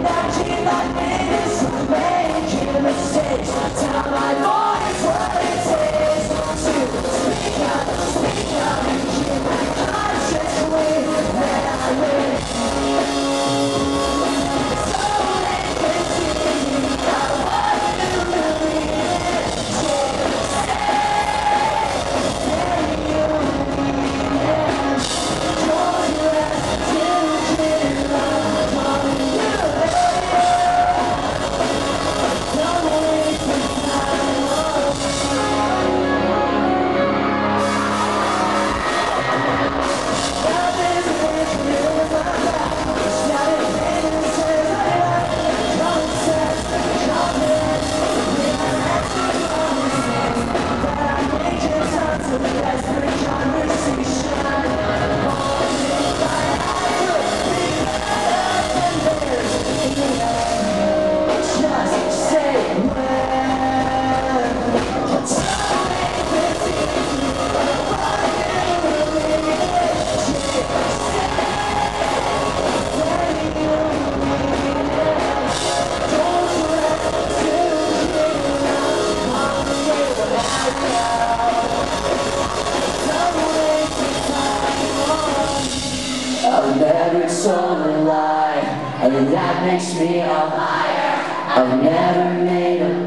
I've that makes me a liar. I've never made a